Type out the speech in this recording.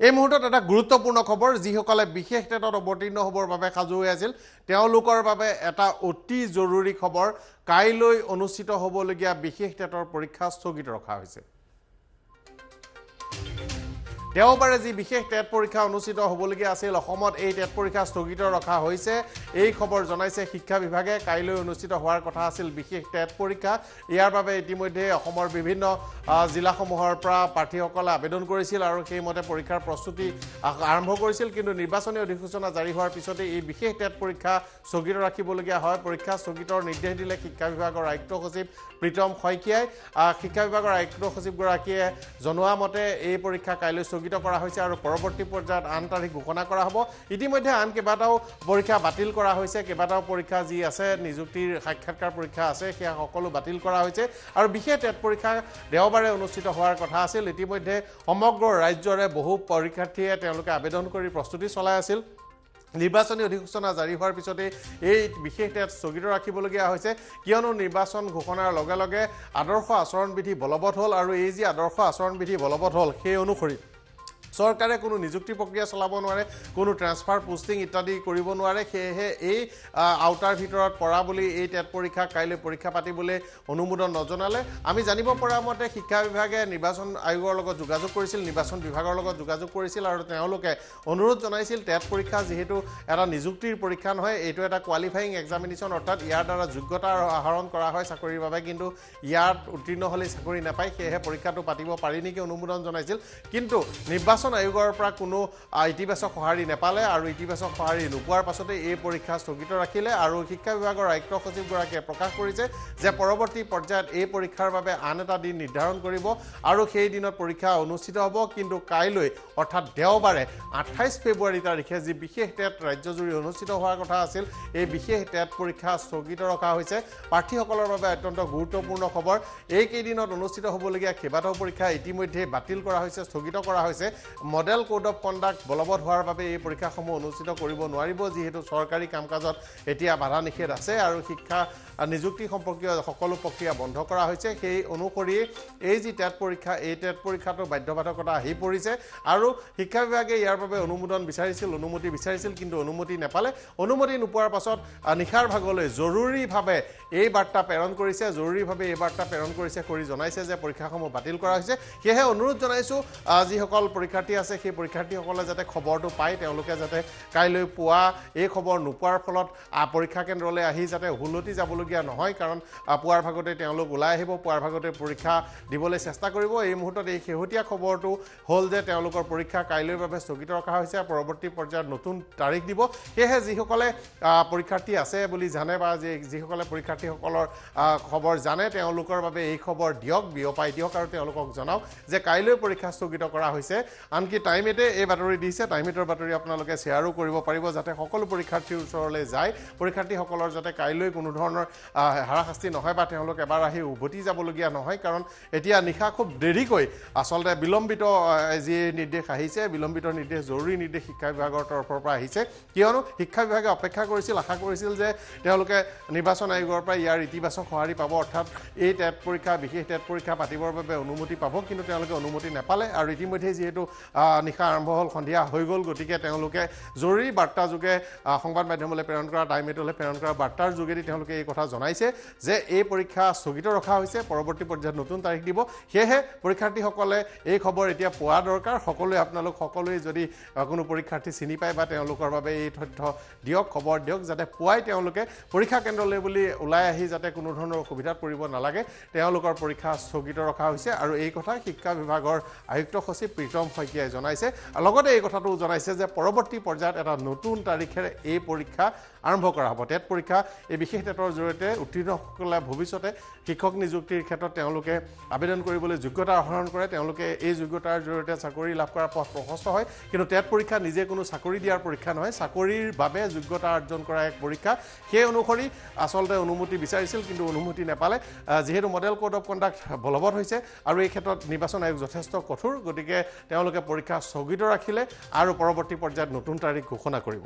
এই মুহূৰ্তত এটা গুৰুত্বপূৰ্ণ খবৰ যিসকলে বিশেষ টেটত অৱতীৰ্ণ হ'বৰ বাবে সাজু হৈ আছিল তেওঁলোকৰ বাবে এটা অতি জৰুৰী খবৰ কাইলৈ অনুষ্ঠিত হ'বলগীয়া বিশেষ টেটৰ পৰীক্ষা স্থগিত ৰখা হৈছে। দেওবাৰে যি বিশেষ টেট পৰীক্ষা অনুষ্ঠিত হ'বলগীয়া আছিল অসমত এই টেট পৰীক্ষা স্থগিত ৰখা হৈছে। এই খবৰ জনাইছে শিক্ষা বিভাগে। কাইলৈ অনুষ্ঠিত হোৱাৰ কথা আছিল বিশেষ টেট পৰীক্ষা। ইয়াৰ বাবে ইতিমধ্যে অসমৰ বিভিন্ন জিলাসমূহৰ পৰা প্ৰাৰ্থীসকলে আবেদন কৰিছিল আৰু সেইমতে পৰীক্ষাৰ প্ৰস্তুতি আৰম্ভ কৰিছিল। কিন্তু নিৰ্বাচনী অধিসূচনা জাৰি হোৱাৰ পিছতে এই বিশেষ টেট পৰীক্ষা স্থগিত ৰাখিবলগীয়া হয়। পৰীক্ষা স্থগিতৰ নিৰ্দেশ দিলে শিক্ষা বিভাগৰ আয়ুক্ত সচিব প্ৰীতম শইকীয়াই। শিক্ষা বিভাগৰ আয়ুক্ত সচিবগৰাকীয়ে জনোৱা মতে এই পৰীক্ষা কাইলৈ স্থগিত কৰা হৈছে আৰু পৰৱৰ্তী পৰ্যায়ত আন তাৰিখ ঘোষণা কৰা হ'ব। ইতিমধ্যে আন কেইবাটাও পৰীক্ষা বাতিল কৰা হৈছে। কেইবাটাও পৰীক্ষা যি আছে নিযুক্তিৰ সাক্ষাৎকাৰ পৰীক্ষা আছে সেয়া সকলো বাতিল কৰা হৈছে। আৰু বিশেষ টেট পৰীক্ষা দেওবাৰে অনুষ্ঠিত হোৱাৰ কথা আছিল। ইতিমধ্যে সমগ্ৰ ৰাজ্যৰে বহু তেওঁলোকে আবেদন কৰি প্ৰস্তুতি চলাই আছিল। নিৰ্বাচনী অধিসূচনা জাৰি হোৱাৰ পিছতে এই বিশেষ টেট স্থগিত ৰাখিবলগীয়া হৈছে। কিয়নো নিৰ্বাচন ঘোষণাৰ লগে লগে আদৰ্শ আচৰণবিধি বলবৎ হ'ল আৰু এই যি আদৰ্শ আচৰণবিধি বলবৎ হ'ল সেই অনুসৰি চৰকাৰে কোনো নিযুক্তি প্ৰক্ৰিয়া চলাব নোৱাৰে কোনো ট্ৰেন্সফাৰ পোষ্টিং ইত্যাদি কৰিব নোৱাৰে সেয়েহে এই আওতাৰ ভিতৰত পৰা বুলি এই টেট পৰীক্ষা কাইলৈ পৰীক্ষা পাতিবলৈ অনুমোদন নজনালে। আমি জানিব পৰা মতে শিক্ষা বিভাগে নিৰ্বাচন আয়োগৰ লগত যোগাযোগ কৰিছিল নিৰ্বাচন বিভাগৰ লগত যোগাযোগ কৰিছিল আৰু তেওঁলোকে অনুৰোধ জনাইছিল টেট পৰীক্ষা যিহেতু এটা নিযুক্তিৰ পৰীক্ষা নহয় এইটো এটা কোৱালিফাইং এক্সামিনেশ্যন অৰ্থাৎ ইয়াৰ দ্বাৰা যোগ্যতা আহৰণ কৰা হয় চাকৰিৰ বাবে কিন্তু ইয়াত উত্তীৰ্ণ হ'লেই চাকৰি নাপায় সেয়েহে পৰীক্ষাটো পাতিব পাৰি নেকি অনুমোদন জনাইছিল। কিন্তু নিৰ্বাচন আয়োগৰ পৰা কোনো ইতিবাচক সঁহাৰি নাপালে আৰু ইতিবাচক সঁহাৰি নোপোৱাৰ পাছতে এই পৰীক্ষা স্থগিত ৰাখিলে আৰু শিক্ষা বিভাগৰ আয়ুক্ত সচিবগৰাকীয়ে প্ৰকাশ কৰিছে যে পৰৱৰ্তী পৰ্যায়ত এই পৰীক্ষাৰ বাবে আন এটা দিন নিৰ্ধাৰণ কৰিব আৰু সেই দিনত পৰীক্ষা অনুষ্ঠিত হ'ব। কিন্তু কাইলৈ অৰ্থাৎ দেওবাৰে আঠাইছ ফেব্ৰুৱাৰী তাৰিখে যি বিশেষ টেট ৰাজ্যজুৰি অনুষ্ঠিত হোৱাৰ কথা আছিল এই বিশেষ টেট পৰীক্ষা স্থগিত ৰখা হৈছে। প্ৰাৰ্থীসকলৰ বাবে অত্যন্ত গুৰুত্বপূৰ্ণ খবৰ। এইকেইদিনত অনুষ্ঠিত হ'বলগীয়া কেইবাটাও পৰীক্ষা ইতিমধ্যে বাতিল কৰা হৈছে স্থগিত কৰা হৈছে। মডেল কোড অফ কণ্ডাক্ট বলবৎ হোৱাৰ বাবে এই পৰীক্ষাসমূহ অনুষ্ঠিত কৰিব নোৱাৰিব যিহেতু চৰকাৰী কাম কাজত এতিয়া বাধা নিষেধ আছে আৰু শিক্ষা নিযুক্তি সম্পৰ্কীয় সকলো প্ৰক্ৰিয়া বন্ধ কৰা হৈছে। সেই অনুসৰি এই যি টেট পৰীক্ষা এই টেট পৰীক্ষাটো বাধ্যবাধকতা আহি পৰিছে আৰু শিক্ষা বিভাগে ইয়াৰ বাবে অনুমোদন বিচাৰিছিল অনুমতি বিচাৰিছিল কিন্তু অনুমতি নাপালে। অনুমতি নোপোৱাৰ পাছত নিশাৰ ভাগলৈ জৰুৰীভাৱে এই বাৰ্তা প্ৰেৰণ কৰিছে জৰুৰীভাৱে এই বাৰ্তা প্ৰেৰণ কৰিছে কৰি জনাইছে যে পৰীক্ষাসমূহ বাতিল কৰা হৈছে। সেয়েহে অনুৰোধ জনাইছোঁ যিসকল পৰীক্ষাৰ্থী আছে সেই পৰীক্ষাৰ্থীসকলে যাতে খবৰটো পায় তেওঁলোকে যাতে কাইলৈ পুৱা এই খবৰ নোপোৱাৰ ফলত পৰীক্ষা কেন্দ্ৰলৈ আহি যাতে উভলতি যাবলগীয়া নহয় কাৰণ পুৱাৰ ভাগতে তেওঁলোক ওলাই আহিব পুৱাৰ ভাগতে পৰীক্ষা দিবলৈ চেষ্টা কৰিব। এই মুহূৰ্তত এই শেহতীয়া খবৰটো হ'ল যে তেওঁলোকৰ পৰীক্ষা কাইলৈৰ বাবে স্থগিত ৰখা হৈছে পৰৱৰ্তী পৰ্যায়ত নতুন তাৰিখ দিব। সেয়েহে যিসকলে পৰীক্ষাৰ্থী আছে বুলি জানে বা যি যিসকলে পৰীক্ষাৰ্থীসকলৰ খবৰ জানে তেওঁলোকৰ বাবে এই খবৰ দিয়ক বিয়পাই দিয়ক আৰু তেওঁলোকক জনাওক যে কাইলৈ পৰীক্ষা স্থগিত কৰা হৈছে। আনকি টাইমেটে এই বাতৰি দিছে টাইমেটৰ বাতৰি আপোনালোকে শ্বেয়াৰো কৰিব পাৰিব যাতে সকলো পৰীক্ষাৰ্থীৰ ওচৰলৈ যায়। পৰীক্ষাৰ্থীসকলৰ যাতে কাইলৈ কোনো ধৰণৰ হাৰাশাস্তি নহয় বা তেওঁলোক এবাৰ আহি উভতি যাবলগীয়া নহয়। কাৰণ এতিয়া নিশা খুব দেৰিকৈ আচলতে বিলম্বিত যি নিৰ্দেশ আহিছে বিলম্বিত নিৰ্দেশ জৰুৰী নিৰ্দেশ শিক্ষা বিভাগৰ তৰফৰ পৰা আহিছে। কিয়নো শিক্ষা বিভাগে অপেক্ষা কৰিছিল আশা কৰিছিল যে তেওঁলোকে নিৰ্বাচন আয়োগৰ পৰা ইয়াৰ ইতিবাচক সঁহাৰি পাব। অৰ্থাৎ এই টেট পৰীক্ষা বিশেষ টেট পৰীক্ষা পাতিবৰ বাবে অনুমতি পাব কিন্তু তেওঁলোকে অনুমতি নাপালে। আৰু ইতিমধ্যে যিহেতু নিশা আৰম্ভ হ'ল সন্ধিয়া হৈ গ'ল। গতিকে তেওঁলোকে জৰুৰী বাৰ্তা যোগে সংবাদ মাধ্যমলৈ প্ৰেৰণ কৰা টাইমেটলৈ প্ৰেৰণ কৰা বাৰ্তাৰ যোগেদি তেওঁলোকে এই কথা জনাইছে যে এই পৰীক্ষা স্থগিত ৰখা হৈছে পৰৱৰ্তী পৰ্যায়ত নতুন তাৰিখ দিব। সেয়েহে পৰীক্ষাৰ্থীসকলে এই খবৰ এতিয়া পোৱা দৰকাৰ। সকলোৱে আপোনালোক সকলোৱে যদি কোনো পৰীক্ষাৰ্থী চিনি পায় বা তেওঁলোকৰ বাবে এই তথ্য দিয়ক খবৰ দিয়ক যাতে পুৱাই তেওঁলোকে পৰীক্ষা কেন্দ্ৰলৈ বুলি ওলাই আহি যাতে কোনো ধৰণৰ অসুবিধাত পৰিব নালাগে। তেওঁলোকৰ পৰীক্ষা স্থগিত ৰখা হৈছে আৰু এই কথা শিক্ষা বিভাগৰ আয়ুক্ত সচিব প্ৰীতম শইকীয়াই জনাইছে। লগতে এই কথাটো জনাইছে যে পৰৱৰ্তী পৰ্যায়ত এটা নতুন তাৰিখেৰে এই পৰীক্ষা আৰম্ভ কৰা হ'ব। টেট পৰীক্ষা এই বিশেষ টেটৰ জৰিয়তে উত্তীৰ্ণসকলে ভৱিষ্যতে শিক্ষক নিযুক্তিৰ ক্ষেত্ৰত তেওঁলোকে আবেদন কৰিবলৈ যোগ্যতা আহৰণ কৰে। তেওঁলোকে এই যোগ্যতাৰ জৰিয়তে চাকৰি লাভ কৰাৰ পথ প্ৰশস্ত হয়। কিন্তু টেট পৰীক্ষা নিজে কোনো চাকৰি দিয়াৰ পৰীক্ষা নহয়। চাকৰিৰ বাবে যোগ্যতা অৰ্জন কৰা এক পৰীক্ষা। সেই অনুসৰি আচলতে অনুমতি বিচাৰিছিল কিন্তু অনুমতি নাপালে। যিহেতু মডেল কোড অফ কণ্ডাক্ট বলবৎ হৈছে। আৰু এই ক্ষেত্ৰত নিৰ্বাচন আয়োগ যথেষ্ট কঠোৰ। গতিকে তেওঁলোকে পৰীক্ষা স্থগিত ৰাখিলে আৰু পৰৱৰ্তী পৰ্যায়ত নতুন তাৰিখ ঘোষণা কৰিব।